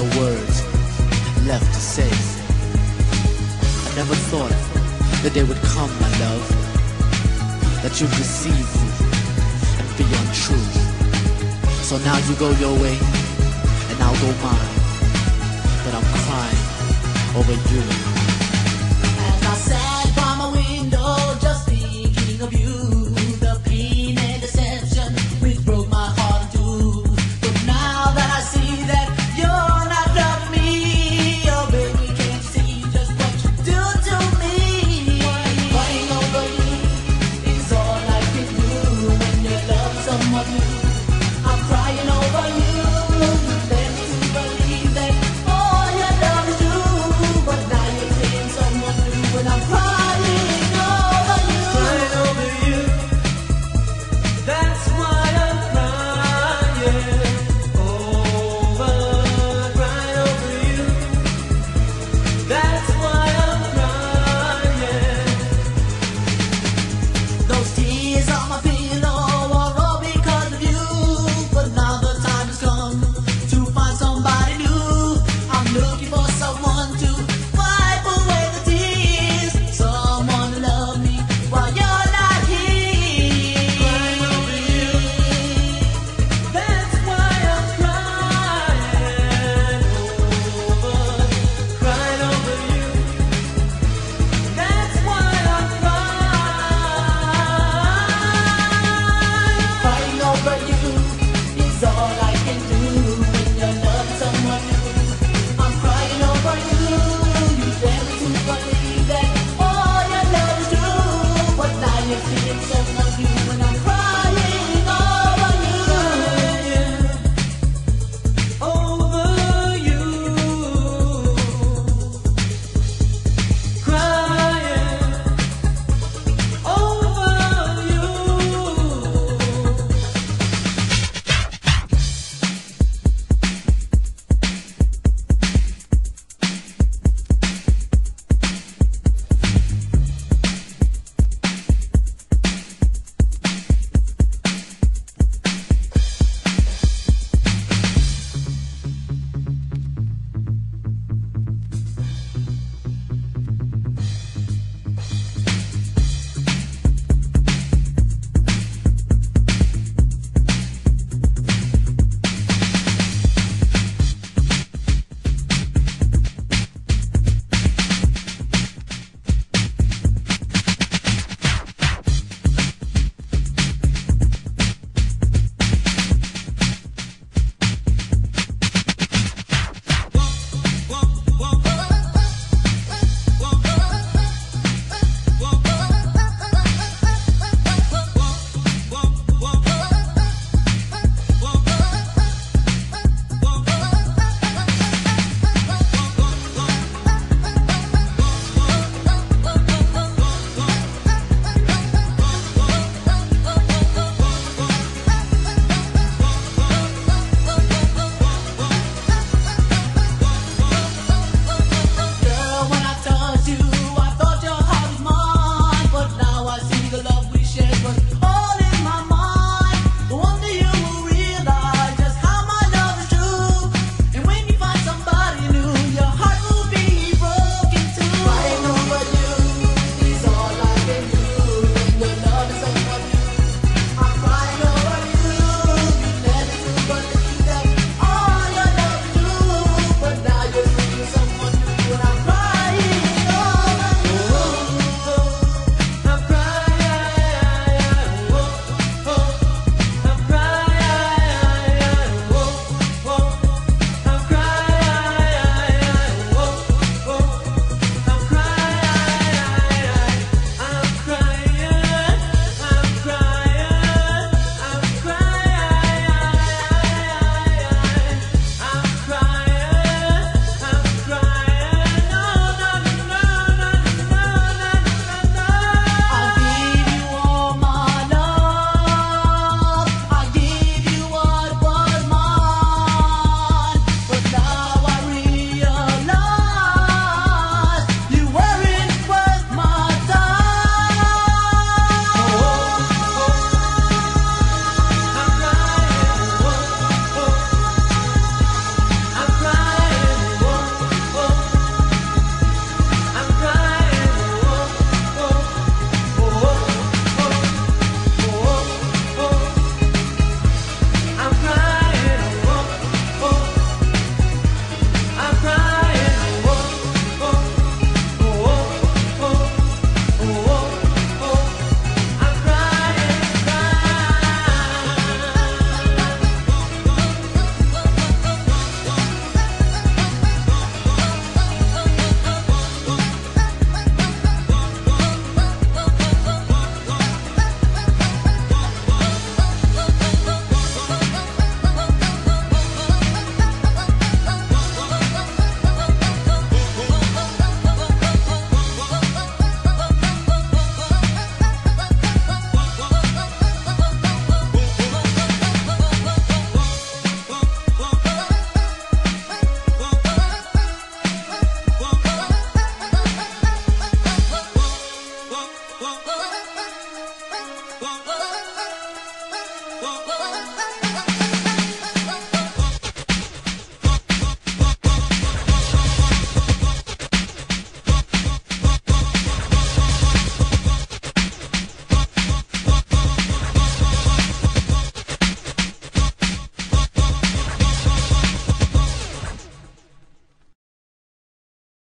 No words left to say. I never thought the day would come, my love, that you'd deceive me and be untrue. So now you go your way, and I'll go mine. But I'm crying over you.